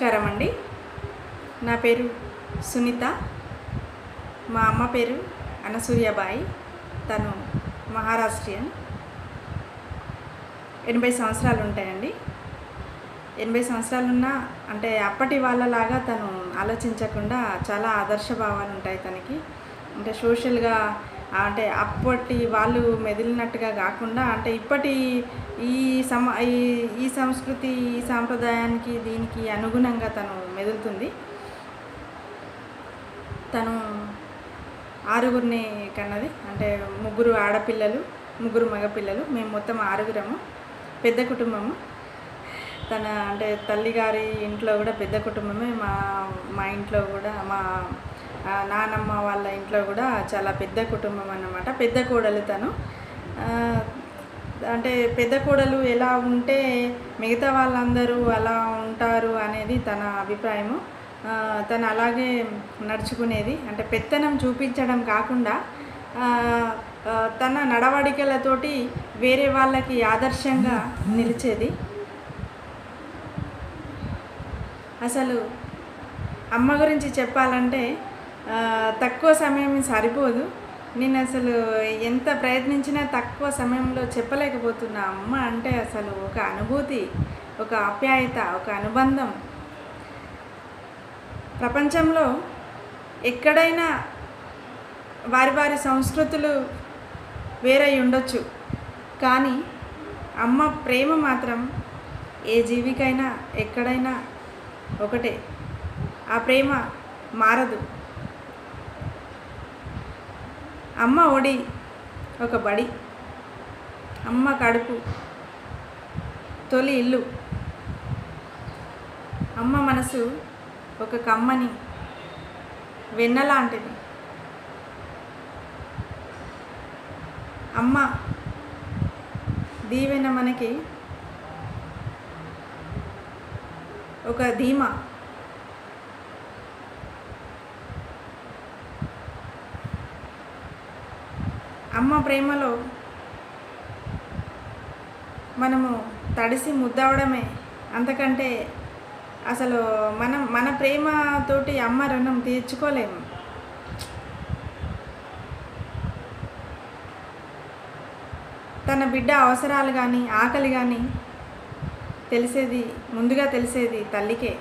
నమస్కారం అండి. నా పేరు సునీత. మా అమ్మ పేరు అనసూర్యబాయి తను మహారాష్ట్రియన్. ఎనభై సంవత్సరాలు ఉంటాయండి. ఎనభై సంవత్సరాలున్నా అంటే అప్పటి వాళ్ళలాగా తను ఆలోచించకుండా చాలా ఆదర్శ భావాలు ఉంటాయి తనకి. అంటే సోషల్గా అంటే అప్పటి వాళ్ళు మెదిలినట్టుగా కాకుండా అంటే ఇప్పటి ఈ సమ ఈ ఈ సంస్కృతి ఈ సాంప్రదాయానికి దీనికి అనుగుణంగా తను మెదులుతుంది. తను ఆరుగురిని కన్నది. అంటే ముగ్గురు ఆడపిల్లలు ముగ్గురు మగపిల్లలు. మేము మొత్తం ఆరుగురము. పెద్ద కుటుంబము. తన అంటే తల్లిగారి ఇంట్లో కూడా పెద్ద కుటుంబమే. మా మా ఇంట్లో కూడా మా నానమ్మ వాళ్ళ ఇంట్లో కూడా చాలా పెద్ద కుటుంబం అన్నమాట. పెద్ద కోడలు తను. అంటే పెద్ద కోడలు ఎలా ఉంటే మిగతా వాళ్ళందరూ అలా ఉంటారు అనేది తన అభిప్రాయము. తను అలాగే నడుచుకునేది. అంటే పెత్తనం చూపించడం కాకుండా తన నడవడికలతోటి వేరే వాళ్ళకి ఆదర్శంగా నిలిచేది. అసలు అమ్మ గురించి చెప్పాలంటే తక్కువ సమయం సరిపోదు. నేను అసలు ఎంత ప్రయత్నించినా తక్కువ సమయంలో చెప్పలేకపోతున్నా. అమ్మ అంటే అసలు ఒక అనుభూతి ఒక ఆప్యాయత ఒక అనుబంధం. ప్రపంచంలో ఎక్కడైనా వారి వారి సంస్కృతులు వేరై ఉండొచ్చు. కానీ అమ్మ ప్రేమ మాత్రం ఏ జీవికైనా ఎక్కడైనా ఒకటే. ఆ ప్రేమ మారదు. అమ్మ ఒడి ఒక బడి అమ్మ కడుపు తొలి ఇల్లు. అమ్మ మనసు ఒక కమ్మని వెన్నలాంటిది అమ్మ దీవెన మనకి ఒక ధీమా. అమ్మ ప్రేమలో మనము తడిసి ముద్దవడమే. అంతకంటే అసలు మనం మన ప్రేమతోటి అమ్మ రుణం తీర్చుకోలేము. తన బిడ్డ అవసరాలు కానీ ఆకలి కానీ తెలిసేది ముందుగా తెలిసేది తల్లికే.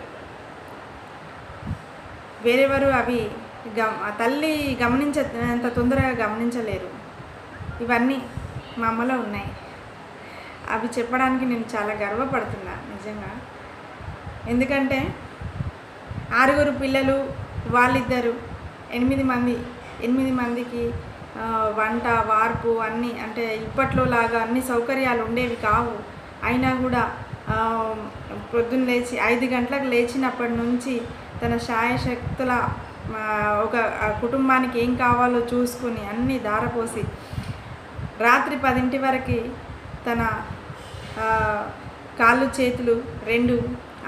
వేరెవరు అవి గమ తల్లి గమనించ అంత తొందరగా గమనించలేరు. ఇవన్నీ మా అమ్మలో ఉన్నాయి. అవి చెప్పడానికి నేను చాలా గర్వపడుతున్నా నిజంగా. ఎందుకంటే ఆరుగురు పిల్లలు వాళ్ళిద్దరు ఎనిమిది మంది ఎనిమిది మందికి వంట వార్పు అన్నీ అంటే ఇప్పట్లో లాగా అన్ని సౌకర్యాలు ఉండేవి కావు. అయినా కూడా పొద్దున్న లేచి ఐదు గంటలకు లేచినప్పటి నుంచి తన శాయశక్తుల ఒక కుటుంబానికి ఏం కావాలో చూసుకుని అన్నీ దారపోసి రాత్రి పదింటి వరకు తన కాళ్ళు చేతులు రెండు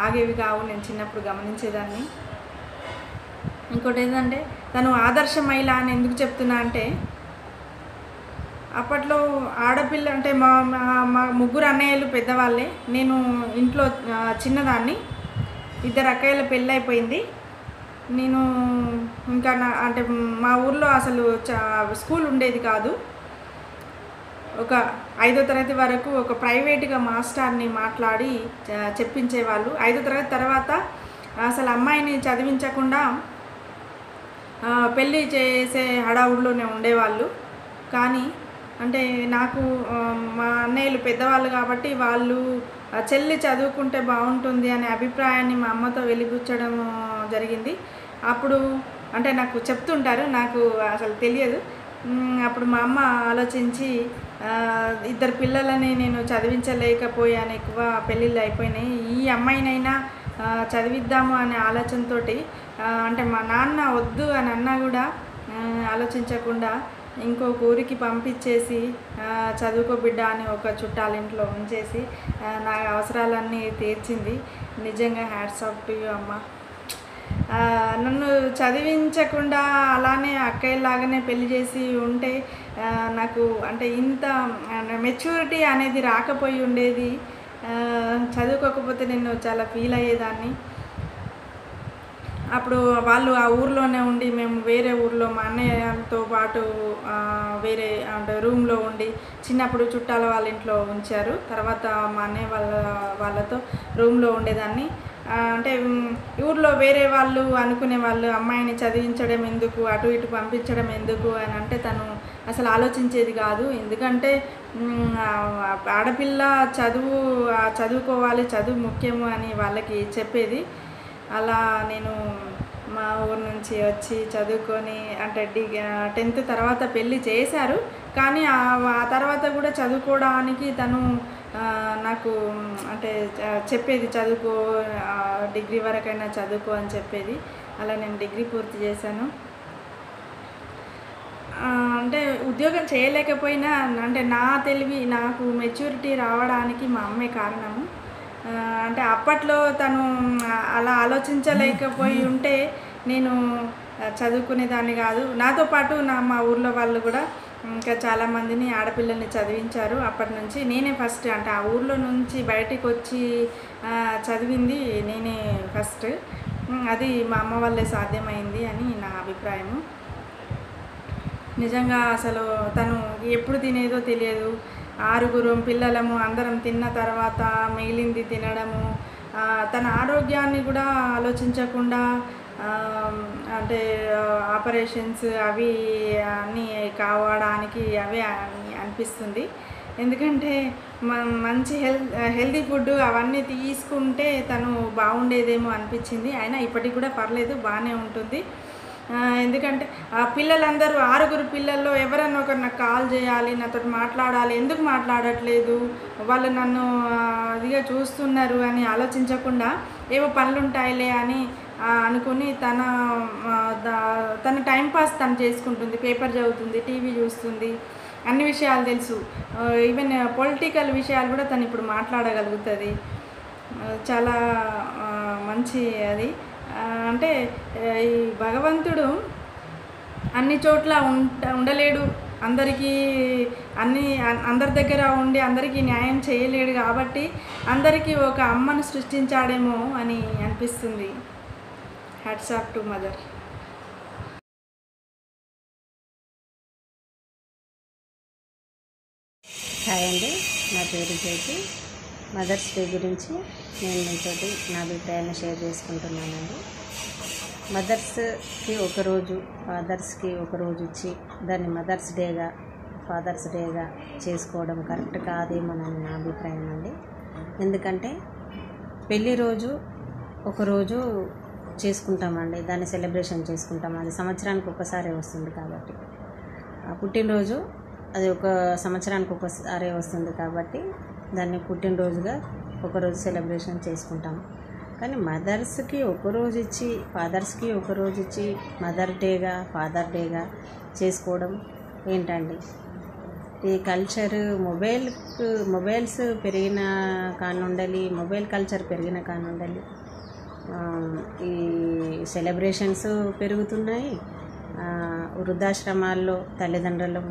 ఆగేవి కావు నేను చిన్నప్పుడు గమనించేదాన్ని. ఇంకోటి ఏంటంటే తను ఆదర్శ మహిళ అని ఎందుకు చెప్తున్నా అంటే అప్పట్లో ఆడపిల్ల అంటే మా మా ముగ్గురు అన్నయ్యలు పెద్దవాళ్ళే. నేను ఇంట్లో చిన్నదాన్ని. ఇద్దరు అక్కయ్యల పెళ్ళి అయిపోయింది నేను ఇంకా నా అంటే మా ఊర్లో అసలు చా స్కూల్ ఉండేది కాదు. ఒక ఐదో తరగతి వరకు ఒక ప్రైవేట్గా మాస్టర్ని మాట్లాడి చెప్పించేవాళ్ళు. ఐదో తరగతి తర్వాత అసలు అమ్మాయిని చదివించకుండా పెళ్ళి చేసే హడావుడిలోనే ఉండేవాళ్ళు. కానీ అంటే నాకు మా అన్నయ్యలు పెద్దవాళ్ళు కాబట్టి వాళ్ళు చెల్లి చదువుకుంటే బాగుంటుంది అనే అభిప్రాయాన్ని మా అమ్మతో వెలిగుచ్చడం జరిగింది. అప్పుడు అంటే నాకు చెప్తుంటారు నాకు అసలు తెలియదు. అప్పుడు మా అమ్మ ఆలోచించి ఇద్దరు పిల్లలని నేను చదివించలేకపోయాను ఎక్కువ పెళ్ళిళ్ళు అయిపోయినాయి. ఈ అమ్మాయినైనా చదివిద్దాము అనే ఆలోచనతో అంటే మా నాన్న వద్దు అని అన్నా కూడా ఆలోచించకుండా ఇంకో ఊరికి పంపించేసి చదువుకో బిడ్డ అని ఒక చుట్టాలింట్లో ఉంచేసి నా అవసరాలన్నీ తీర్చింది. నిజంగా హ్యాట్స్ ఆఫ్ టు యూ అమ్మ. నన్ను చదివించకుండా అలానే అక్కయ్యలాగానే పెళ్ళి చేసి ఉంటే నాకు అంటే ఇంత మెచ్యూరిటీ అనేది రాకపోయి ఉండేది. చదువుకోకపోతే నేను చాలా ఫీల్ అయ్యేదాన్ని. అప్పుడు వాళ్ళు ఆ ఊర్లోనే ఉండి మేము వేరే ఊర్లో మా అన్నయ్యతో పాటు వేరే అంటే రూమ్లో ఉండి చిన్నప్పుడు చుట్టాల వాళ్ళ ఇంట్లో ఉంచారు. తర్వాత మా అన్నయ్య వాళ్ళ వాళ్ళతో రూమ్లో ఉండేదాన్ని. అంటే ఊర్లో వేరే వాళ్ళు అనుకునే వాళ్ళు అమ్మాయిని చదివించడం ఎందుకు అటు ఇటు పంపించడం ఎందుకు అని అంటే తను అసలు ఆలోచించేది కాదు. ఎందుకంటే ఆడపిల్ల చదువు చదువుకోవాలి చదువు ముఖ్యము అని వాళ్ళకి చెప్పేది. అలా నేను మా ఊరు నుంచి వచ్చి చదువుకొని అంటే డిగ్రీ టెన్త్ తర్వాత పెళ్ళి చేశారు. కానీ ఆ తర్వాత కూడా చదువుకోవడానికి తను నాకు అంటే చెప్పేది చదువుకో డిగ్రీ వరకైనా చదువుకో అని చెప్పేది. అలా నేను డిగ్రీ పూర్తి చేశాను. అంటే ఉద్యోగం చేయలేకపోయినా అంటే నా తెలివి నాకు మెచ్యూరిటీ రావడానికి మా అమ్మే కారణము. అంటే అప్పట్లో తను అలా ఆలోచించలేకపోయి ఉంటే నేను చదువుకునేదాన్ని కాదు. నాతో పాటు నా మా ఊర్లో వాళ్ళు కూడా ఇంకా చాలామందిని ఆడపిల్లల్ని చదివించారు. అప్పటి నుంచి నేనే ఫస్ట్ అంటే ఆ ఊర్లో నుంచి బయటికి వచ్చి చదివింది నేనే ఫస్ట్ అది మా అమ్మ వల్లే సాధ్యమైంది అని నా అభిప్రాయము. నిజంగా అసలు తను ఎప్పుడు తినేదో తెలియదు. ఆరుగురం పిల్లలము అందరం తిన్న తర్వాత మిగిలింది తినడము. తన ఆరోగ్యాన్ని కూడా ఆలోచించకుండా అంటే ఆపరేషన్స్ అవి అన్నీ కావడానికి అవే అని అనిపిస్తుంది. ఎందుకంటే మ- మంచి హెల్ హెల్తీ ఫుడ్ అవన్నీ తీసుకుంటే తను బాగుండేదేమో అనిపించింది. అయినా ఇప్పటికి కూడా పర్లేదు బాగానే ఉంటుంది. ఎందుకంటే ఆ పిల్లలందరూ ఆరుగురు పిల్లల్లో ఎవరన్నా ఒకరు నాకు కాల్ చేయాలి నాతో మాట్లాడాలి ఎందుకు మాట్లాడట్లేదు? వాళ్ళు నన్ను ఇదిగా చూస్తున్నారు అని ఆలోచించకుండా ఏవో పనులుంటాయిలే అని అనుకుని తన తన టైం పాస్ తను చేసుకుంటుంది పేపర్ చదువుతుంది టీవీ చూస్తుంది అన్ని విషయాలు తెలుసు. ఈవెన్ పొలిటికల్ విషయాలు కూడా తను ఇప్పుడు మాట్లాడగలుగుతుంది. చాలా మంచి అది. అంటే ఈ భగవంతుడు అన్ని చోట్ల ఉంట ఉండలేడు. అందరికీ అన్ని అందరి దగ్గర ఉండి అందరికీ న్యాయం చేయలేడు కాబట్టి అందరికీ ఒక అమ్మను సృష్టించాడేమో అని అనిపిస్తుంది. Hats off to mother hi అండి నా పేరు జ్యోతి. మదర్స్ డే గురించి నేను మీతోటి నా అభిప్రాయాన్ని షేర్ చేసుకుంటున్నానండి. మదర్స్కి ఒకరోజు ఫాదర్స్కి ఒకరోజు ఇచ్చి దాన్ని మదర్స్ డేగా ఫాదర్స్ డేగా చేసుకోవడం కరెక్ట్ కాదేమోనని నా అభిప్రాయం అండి. ఎందుకంటే పెళ్ళి రోజు ఒకరోజు చేసుకుంటామండి దాన్ని సెలబ్రేషన్ చేసుకుంటాం. అది సంవత్సరానికి ఒకసారి వస్తుంది కాబట్టి. పుట్టినరోజు అది ఒక సంవత్సరానికి ఒకసారి వస్తుంది కాబట్టి దాన్ని పుట్టినరోజుగా ఒకరోజు సెలబ్రేషన్ చేసుకుంటాం. కానీ మదర్స్కి ఒకరోజు ఇచ్చి ఫాదర్స్కి ఒకరోజు ఇచ్చి మదర్ డేగా ఫాదర్ డేగా చేసుకోవడం ఏంటండి? ఈ కల్చర్ మొబైల్ మొబైల్స్ పెరిగిన కానుండాలి మొబైల్ కల్చర్ పెరిగిన కానుండాలి ఈ సెలబ్రేషన్స్ పెరుగుతున్నాయి. వృద్ధాశ్రమాల్లో తల్లిదండ్రులు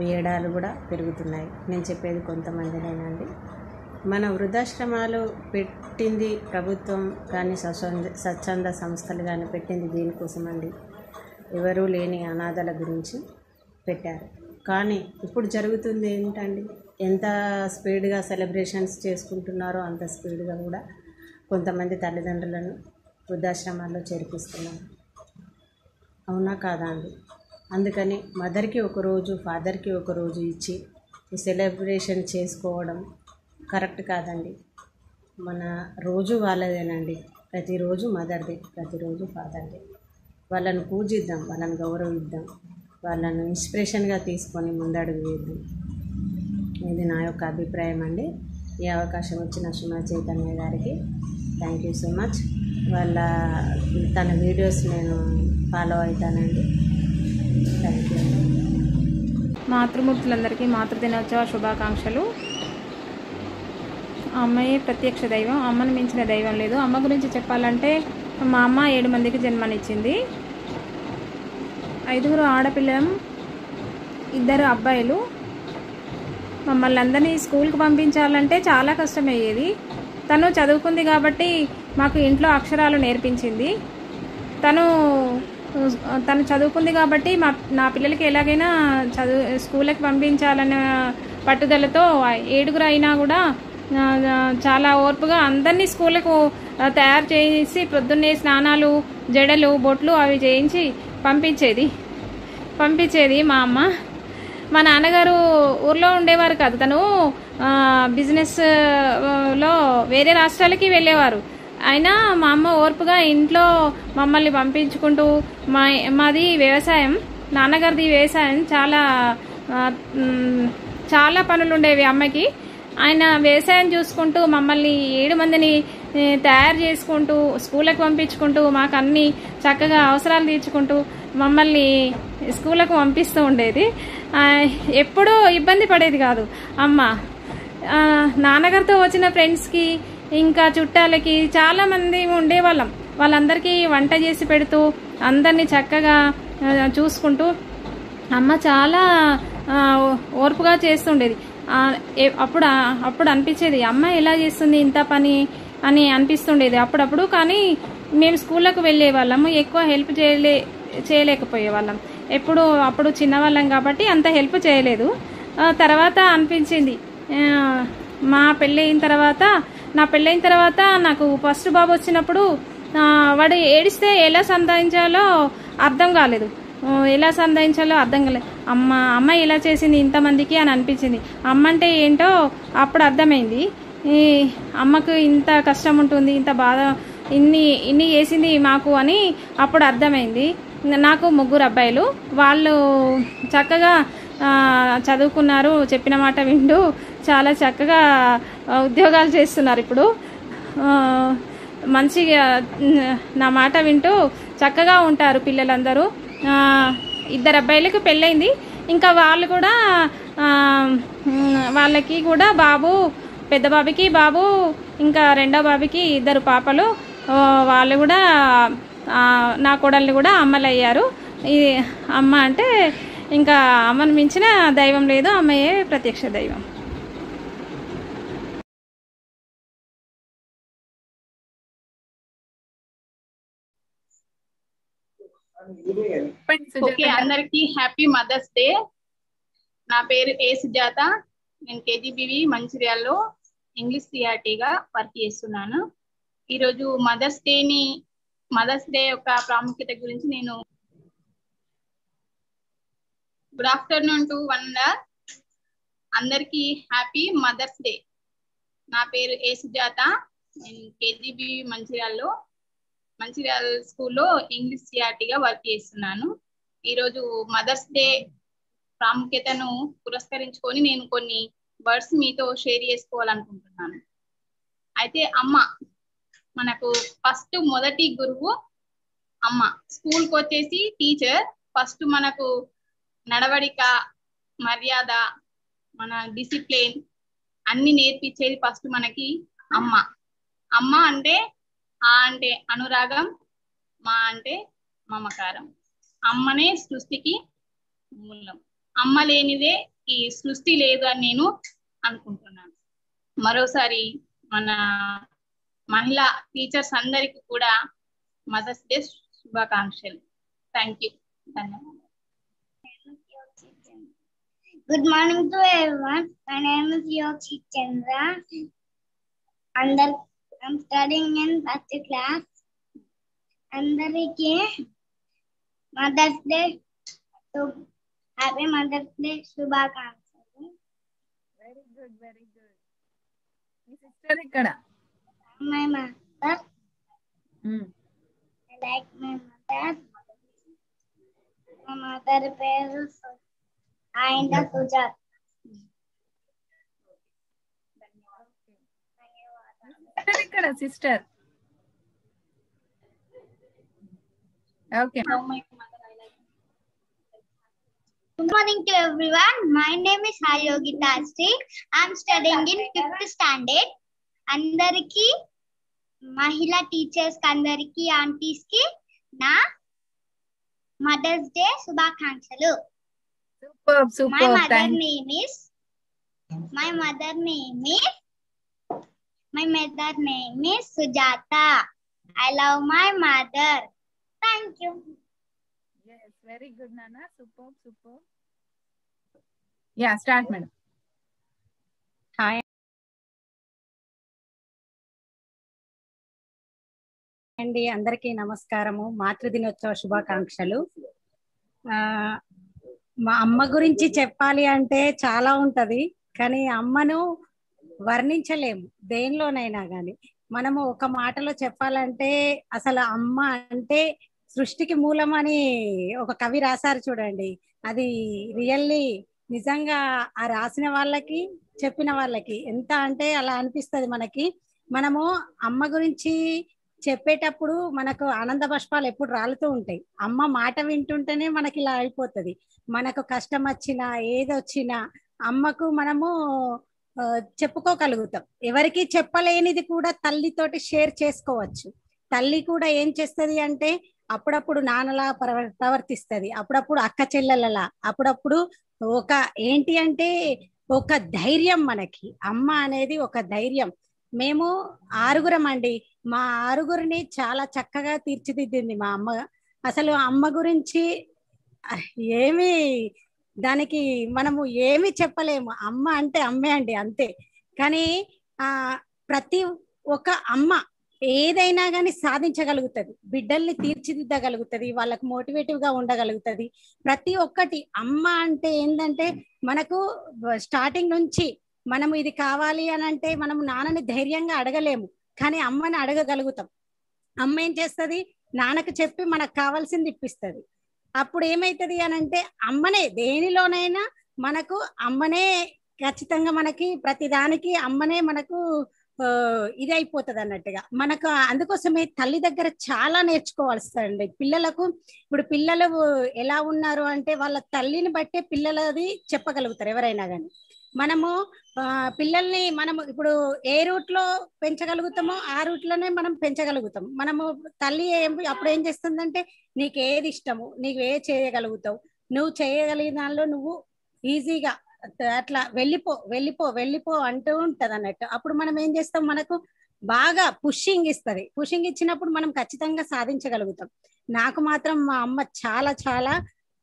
వేయడాలు కూడా పెరుగుతున్నాయి. నేను చెప్పేది కొంతమందినేనండి మన వృద్ధాశ్రమాలు పెట్టింది ప్రభుత్వం కానీ స్వచ్ఛంద స్వచ్ఛంద సంస్థలు కానీ పెట్టింది దీనికోసం అండి ఎవరూ లేని అనాథల గురించి పెట్టారు. కానీ ఇప్పుడు జరుగుతుంది ఏంటండి? ఎంత స్పీడ్గా సెలబ్రేషన్స్ చేసుకుంటున్నారో అంత స్పీడ్గా కూడా కొంతమంది తల్లిదండ్రులను వృద్ధాశ్రమాల్లో చేర్పిస్తున్నాం అవునా కాదా అండి? అందుకని మదర్కి ఒక రోజు ఫాదర్కి ఒక రోజు ఇచ్చి సెలబ్రేషన్ చేసుకోవడం కరెక్ట్ కాదండి. మన రోజు వాళ్ళదేనండి. ప్రతిరోజు మదర్ది ప్రతిరోజు ఫాదర్ది. వాళ్ళని పూజిద్దాం వాళ్ళని గౌరవిద్దాం వాళ్ళను ఇన్స్పిరేషన్గా తీసుకొని ముందడుగు వేద్దాం. ఇది నా యొక్క అభిప్రాయం అండి. ఈ అవకాశం ఇచ్చిన సుమా చైతన్య గారికి థ్యాంక్ యూ సో మచ్ వాళ్ళ తన వీడియోస్ నేను ఫాలో అవుతానండి. థ్యాంక్ యూ మాతృమూర్తులందరికీ మాతృదినోత్సవ శుభాకాంక్షలు. అమ్మాయి ప్రత్యక్ష దైవం అమ్మను మించిన దైవం లేదు. అమ్మ గురించి చెప్పాలంటే మా అమ్మ ఏడు మందికి జన్మనిచ్చింది. ఐదుగురు ఆడపిల్లం ఇద్దరు అబ్బాయిలు. మమ్మల్ని అందరినీ స్కూల్కి పంపించాలంటే చాలా కష్టమయ్యేది. తను చదువుకుంది కాబట్టి మాకు ఇంట్లో అక్షరాలు నేర్పించింది. తను తను చదువుకుంది కాబట్టి మా నా పిల్లలకి ఎలాగైనా చదువు స్కూల్కి పంపించాలన్న పట్టుదలతో ఏడుగురు అయినా కూడా చాలా ఓర్పుగా అందరినీ స్కూళ్ళకు తయారు చేసి పొద్దున్నే స్నానాలు జడలు బొట్లు అవి చేయించి పంపించేది. పంపించేది మా అమ్మ. మా నాన్నగారు ఊర్లో ఉండేవారు కాదు. తను బిజినెస్లో వేరే రాష్ట్రాలకి వెళ్ళేవారు. అయినా మా అమ్మ ఓర్పుగా ఇంట్లో మమ్మల్ని పంపించుకుంటూ మా మాది వ్యవసాయం నాన్నగారిది వ్యవసాయం చాలా చాలా పనులు ఉండేవి అమ్మకి. ఆయన వ్యవసాయం చూసుకుంటూ మమ్మల్ని ఏడు మందిని తయారు చేసుకుంటూ స్కూళ్ళకి పంపించుకుంటూ మాకు అన్ని చక్కగా అవసరాలు తీర్చుకుంటూ మమ్మల్ని స్కూళ్ళకు పంపిస్తూ ఉండేది. ఎప్పుడూ ఇబ్బంది పడేది కాదు. అమ్మ నాన్నగారితో వచ్చిన ఫ్రెండ్స్కి ఇంకా చుట్టాలకి చాలా మంది ఉండేవాళ్ళం. వాళ్ళందరికీ వంట చేసి పెడుతూ అందరినీ చక్కగా చూసుకుంటూ అమ్మ చాలా ఓర్పుగా చేస్తుండేది. అప్పుడు అప్పుడు అనిపించేది అమ్మ ఎలా చేస్తుంది ఇంత పని? అని అనిపిస్తుండేది అప్పుడప్పుడు. కానీ మేము స్కూళ్ళకు వెళ్ళే వాళ్ళము ఎక్కువ హెల్ప్ చేయలే చేయలేకపోయే వాళ్ళం ఎప్పుడు అప్పుడు చిన్నవాళ్ళం కాబట్టి అంత హెల్ప్ చేయలేదు. తర్వాత అనిపించింది మా పెళ్ళయిన తర్వాత నా పెళ్ళయిన తర్వాత నాకు ఫస్ట్ బాబు వచ్చినప్పుడు వాడు ఏడిస్తే ఎలా సంతాయించాలో అర్థం కాలేదు. ఎలా సంతాయించాలో అర్థం కాలేదు. అమ్మ అమ్మ ఇలా చేసింది ఇంతమందికి అని అనిపించింది. అమ్మ అంటే ఏంటో అప్పుడు అర్థమైంది. ఈ అమ్మకు ఇంత కష్టం ఉంటుంది ఇంత బాధ ఇన్ని ఇన్ని చేసింది మాకు అని అప్పుడు అర్థమైంది. నాకు ముగ్గురు అబ్బాయిలు. వాళ్ళు చక్కగా చదువుకున్నారు చెప్పిన మాట విండు చాలా చక్కగా ఉద్యోగాలు చేస్తున్నారు ఇప్పుడు. మంచిగా నా మాట వింటూ చక్కగా ఉంటారు పిల్లలందరూ. ఇద్దరు అబ్బాయిలకు పెళ్ళైంది. ఇంకా వాళ్ళు కూడా వాళ్ళకి కూడా బాబు పెద్ద బాబుకి బాబు ఇంకా రెండో బాబుకి ఇద్దరు పాపలు. వాళ్ళు కూడా నా కోడళ్ళు కూడా అమ్మలు అయ్యారు ఈ అమ్మ అంటే ఇంకా అమ్మను మించిన దైవం లేదు. అమ్మయే ప్రత్యక్ష దైవం. ఓకే అందరికి హ్యాపీ మదర్స్ డే. నా పేరు ఏ సుజాత. నేను కేజీబీవి మంచిర్యాల్లో ఇంగ్లీష్ సిఆర్టీగా వర్క్ చేస్తున్నాను. ఈరోజు మదర్స్ డేని మదర్స్ డే యొక్క ప్రాముఖ్యత గురించి నేను గుడ్ ఆఫ్టర్నూన్ టు వన్ అందరికి హ్యాపీ మదర్స్ డే. నా పేరు ఏ సుజాత. నేను కేజీబీ మంచిర్యాల్లో మంచిర్యాల స్కూల్లో ఇంగ్లీష్ సిఆర్టీగా వర్క్ చేస్తున్నాను. ఈరోజు మదర్స్ డే ప్రాముఖ్యతను పురస్కరించుకొని నేను కొన్ని వర్డ్స్ మీతో షేర్ చేసుకోవాలనుకుంటున్నాను. అయితే అమ్మ మనకు ఫస్ట్ మొదటి గురువు అమ్మ. స్కూల్కి వచ్చేసి టీచర్. ఫస్ట్ మనకు నడవడిక మర్యాద మన డిసిప్లిన్ అన్ని నేర్పించేది ఫస్ట్ మనకి అమ్మ. అమ్మ అంటే ఆ అంటే అనురాగం మా అంటే మమకారం. అమ్మనే సృష్టికి మూలం. అమ్మ లేనిదే ఈ సృష్టి లేదు అని నేను అనుకుంటున్నాను. మరోసారి మన మహిళా టీచర్స్ అందరికి కూడా మదర్స్ డే శుభాకాంక్షలు. Thank you. ధన్యవాదాలు. Good morning to everyone. My name is Chandra. Under I'm studying in first class. అందరికి mother's day happy mother's day శుభాకాంక్షలు. వెరీ గుడ్ వెరీ గుడ్ మీ సిస్టర్ ఇక్కడ my mother I like my mother మా mother పేరు సు- ఆయన Sujatha sister ఇక్కడ sister okay Good morning to everyone. My name is Hayogita Astri. I'm studying in fifth standard. అందరికి మహిళా టీచర్స్కి అందరికి ఆంటీస్కి నా మదర్స్ డే శుభాకాంక్షలు my mother name is my mother name is my mother name is Sujatha I love my mother thank you yes very good నాన్న super super yeah start madam hi అండి అందరికీ నమస్కారము. మాతృదినోత్సవ శుభాకాంక్షలు. ఆ, మా అమ్మ గురించి చెప్పాలి అంటే చాలా ఉంటది. కానీ అమ్మను వర్ణించలేము. దేనిలోనైనా కానీ మనము ఒక మాటలో చెప్పాలంటే అసలు అమ్మ అంటే సృష్టికి మూలం అని ఒక కవి రాశారు చూడండి. అది రియల్లీ నిజంగా ఆ రాసిన వాళ్ళకి చెప్పిన వాళ్ళకి ఎంత అంటే అలా అనిపిస్తుంది మనకి. మనము అమ్మ గురించి చెప్పేటప్పుడు మనకు ఆనంద పుష్పాలు ఎప్పుడు రాలుతూ ఉంటాయి. అమ్మ మాట వింటుంటేనే మనకి ఇలా అయిపోతుంది. మనకు కష్టం వచ్చినా ఏదొచ్చినా అమ్మకు మనము చెప్పుకోగలుగుతాం. ఎవరికి చెప్పలేనిది కూడా తల్లితోటి షేర్ చేసుకోవచ్చు. తల్లి కూడా ఏం చేస్తది అంటే అప్పుడప్పుడు నాన్నలా ప్రవ- ప్రవర్తిస్తుంది. అప్పుడప్పుడు అక్క చెల్లెలలా. అప్పుడప్పుడు ఒక ఏంటి అంటే ఒక ధైర్యం మనకి. అమ్మ అనేది ఒక ధైర్యం. మేము ఆరుగురం అండి. మా ఆరుగురిని చాలా చక్కగా తీర్చిదిద్దింది మా అమ్మ. అసలు అమ్మ గురించి ఏమీ ఏమి దానికి మనము ఏమి చెప్పలేము. అమ్మ అంటే అమ్మే అండి అంతే. కానీ ఆ ప్రతి ఒక అమ్మ ఏదైనా కానీ సాధించగలుగుతుంది. బిడ్డల్ని తీర్చిదిద్దగలుగుతుంది వాళ్ళకు మోటివేటివ్గా ఉండగలుగుతుంది. ప్రతి ఒక్కటి అమ్మ అంటే ఏంటంటే మనకు స్టార్టింగ్ నుంచి మనం ఇది కావాలి అని అంటే మనం నాన్నని ధైర్యంగా అడగలేము. కానీ అమ్మని అడగగలుగుతాం. అమ్మ ఏం చేస్తది? నాన్నకు చెప్పి మనకు కావాల్సింది ఇప్పిస్తుంది. అప్పుడు ఏమైతది అని అంటే అమ్మనే దేనిలోనైనా మనకు అమ్మనే ఖచ్చితంగా మనకి ప్రతిదానికి అమ్మనే మనకు ఇది అయిపోతుంది అన్నట్టుగా మనకు అందుకోసమే తల్లి దగ్గర చాలా నేర్చుకోవాల్సిందండి పిల్లలకు ఇప్పుడు పిల్లలు ఎలా ఉన్నారు అంటే వాళ్ళ తల్లిని బట్టే పిల్లలది చెప్పగలుగుతారు ఎవరైనా కానీ మనము ఆ, పిల్లల్ని మనము ఇప్పుడు ఏ రూట్లో పెంచగలుగుతామో ఆ రూట్లోనే మనం పెంచగలుగుతాం. మనము తల్లి ఏం అప్పుడు ఏం చేస్తుందంటే నీకు ఏది ఇష్టము నీకు ఏ చేయగలుగుతావు నువ్వు చేయగలిగిన దానిలో నువ్వు ఈజీగా అట్లా వెళ్ళిపో వెళ్ళిపో వెళ్ళిపో అంటూ ఉంటది అన్నట్టు. అప్పుడు మనం ఏం చేస్తాం మనకు బాగా పుషింగ్ ఇస్తది. పుషింగ్ ఇచ్చినప్పుడు మనం ఖచ్చితంగా సాధించగలుగుతాం. నాకు మాత్రం మా అమ్మ చాలా చాలా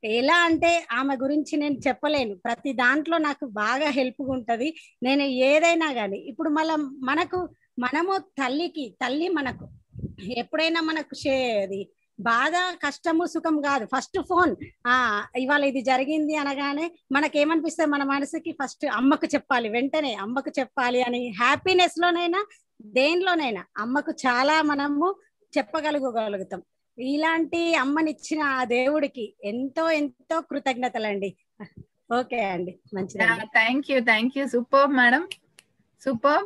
ఎలా అంటే ఆమె గురించి నేను చెప్పలేను. ప్రతి దాంట్లో నాకు బాగా హెల్ప్ ఉంటది. నేను ఏదైనా కానీ ఇప్పుడు మళ్ళా మనకు మనము తల్లికి తల్లి మనకు ఎప్పుడైనా మనకు షే- అది బాధ కష్టము సుఖం కాదు. ఫస్ట్ ఫోన్ ఆ ఇవాళ ఇది జరిగింది అనగానే మనకేమనిపిస్తుంది? మన మనసుకి ఫస్ట్ అమ్మకు చెప్పాలి. వెంటనే అమ్మకు చెప్పాలి అని హ్యాపీనెస్ లోనైనా దేనిలోనైనా అమ్మకు చాలా మనము చెప్పగలుగలుగుతాం ఇలాంటి అమ్మనిచ్చిన ఆ దేవుడికి ఎంతో ఎంతో కృతజ్ఞతలండి. ఓకే అండి. మంచిదండి. Thank you thank you. Super madam. Super.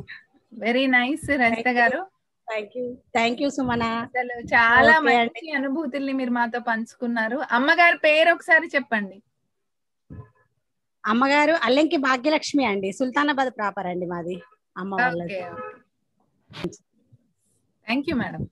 Very nice Rajitha గారు. Thank you Sumana. అసలు చాలా. మంచి అనుభూతుల్ని మీరు మాతో పంచుకున్నారు. అమ్మగారి పేరు ఒకసారి చెప్పండి. అమ్మగారు అల్లెంకి భాగ్యలక్ష్మి అండి. సుల్తానాబాద్ ప్రాపర్ అండి మాది. అమ్మ వాళ్ళది. Thank you madam.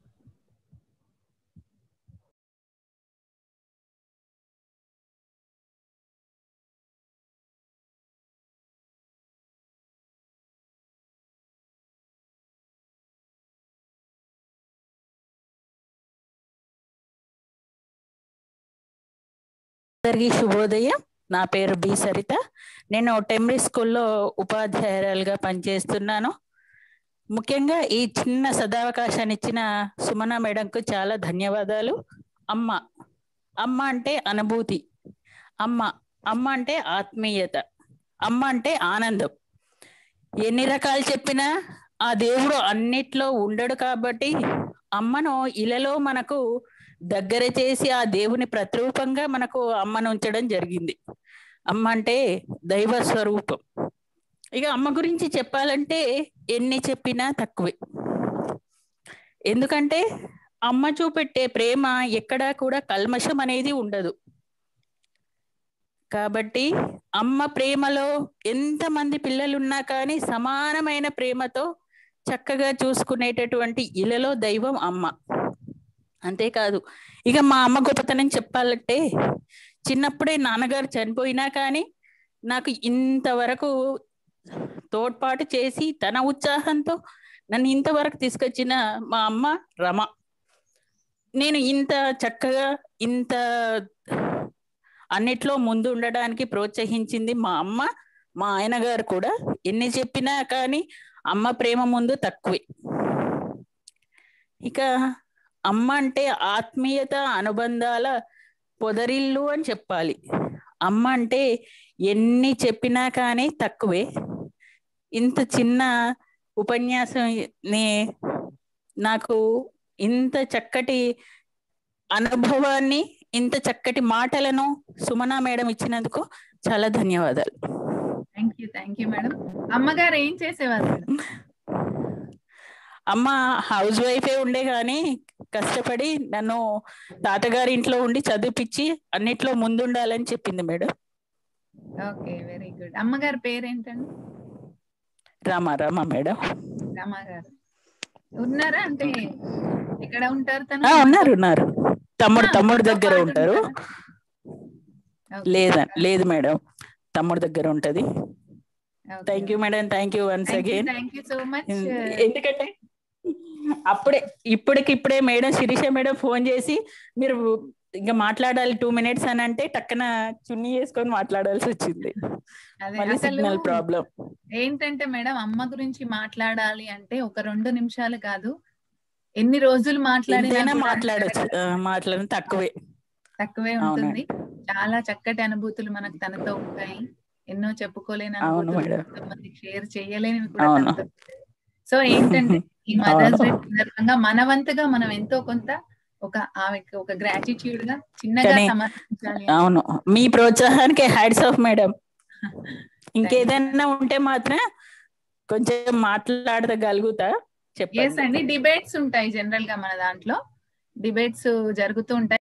అందరికీ శుభోదయం. నా పేరు బి సరిత. నేను టెంబ్రీ స్కూల్లో ఉపాధ్యాయురాలుగా పనిచేస్తున్నాను. ముఖ్యంగా ఈ చిన్న సదావకాశాన్ని ఇచ్చిన సుమన మేడంకు చాలా ధన్యవాదాలు. అమ్మ అమ్మ అంటే అనుభూతి. అమ్మ అమ్మ అంటే ఆత్మీయత. అమ్మ అంటే ఆనందం. ఎన్ని రకాలు చెప్పినా ఆ దేవుడు అన్నిట్లో ఉండడు కాబట్టి అమ్మను ఇలలో మనకు దగ్గర చేసి ఆ దేవుని ప్రతిరూపంగా మనకు అమ్మను ఉంచడం జరిగింది. అమ్మ అంటే దైవ స్వరూపం. ఇక అమ్మ గురించి చెప్పాలంటే ఎన్ని చెప్పినా తక్కువే. ఎందుకంటే అమ్మ చూపెట్టే ప్రేమ ఎక్కడా కూడా కల్మషం అనేది ఉండదు. కాబట్టి అమ్మ ప్రేమలో ఎంతమంది పిల్లలు ఉన్నా కానీ సమానమైన ప్రేమతో చక్కగా చూసుకునేటటువంటి ఇలలో దైవం అమ్మ. అంతేకాదు ఇక మా అమ్మ గొప్పతనం చెప్పాలంటే చిన్నప్పుడే నాన్నగారు చనిపోయినా కానీ నాకు ఇంతవరకు తోడ్పాటు చేసి తన ఉత్సాహంతో నన్ను ఇంతవరకు తీసుకొచ్చిన మా అమ్మ రమ. నేను ఇంత చక్కగా ఇంత అన్నిట్లో ముందు ఉండడానికి ప్రోత్సహించింది మా అమ్మ మా ఆయన గారు కూడా. ఎన్ని చెప్పినా కానీ అమ్మ ప్రేమ ముందు తక్కువే. ఇక అమ్మ అంటే ఆత్మీయత అనుబంధాల పొదరిల్లు అని చెప్పాలి. అమ్మ అంటే ఎన్ని చెప్పినా కానీ తక్కువే. ఇంత చిన్న ఉపన్యాసం నాకు ఇంత చక్కటి అనుభవాన్ని ఇంత చక్కటి మాటలను సుమనా మేడం ఇచ్చినందుకు చాలా ధన్యవాదాలు. Thank you thank you madam అమ్మగారు ఏం చేసేవారు అమ్మ హౌస్ వైఫే ఉండే కానీ కష్టపడి నన్ను తాతగారి ఇంట్లో ఉండి చదివిపించి అన్నిట్లో ముందుండాలని చెప్పింది మేడం. ఓకే వెరీ గుడ్ అమ్మగారి పేరేంటండి? రామా రామా మేడం. రమాగారు ఉన్నారా? అంటే ఎక్కడ ఉంటారు తను? ఉన్నారు ఉన్నారు. తమ్ముడు తమ్ముడు దగ్గర ఉంటారు. లేదా లేదు మేడం. తమ్ముడు దగ్గర ఉంటది. Thank you madam thank you once again. ఎందుకంటే అప్పుడే ఇప్పటికిప్పుడే మేడం శిరీష మేడం ఫోన్ చేసి మీరు ఇంకా మాట్లాడాలి టూ మినిట్స్ అని అంటే టక్కన చున్నీ వేసుకొని మాట్లాడాల్సి వచ్చింది. Signal problem. ఏంటంటే మేడం అమ్మ గురించి మాట్లాడాలి అంటే ఒక రెండు నిమిషాలు కాదు. ఎన్ని రోజులు మాట్లాడినా మాట్లాడచ్చు. మాట్లాడిన తక్కువే. తక్కువే ఉంటుంది. చాలా చక్కటి అనుభూతులు మనకు తనతో ఉంటాయి. ఎన్నో చెప్పుకోలేని అనుభూతులు షేర్ చేయలేనివి కూడా ఉంటాయి. సో ఏంటంటే ఈ మదర్స్ డే. సందర్భంగా మన వంతుగా మనం ఎంతో కొంత ఒక ఆమెకి ఒక గ్రాటిట్యూడ్గా చిన్నగా సమర్పించాలి అవును. మీ ప్రోత్సాహానికి హ్యాడ్స్ ఆఫ్ మేడం. ఇంకేదైనా ఉంటే మాత్రం కొంచెం మాట్లాడగలుగుతా చెప్పండి. అండి. డిబేట్స్ ఉంటాయి జనరల్గా మన దాంట్లో. డిబేట్స్ జరుగుతూ ఉంటాయి.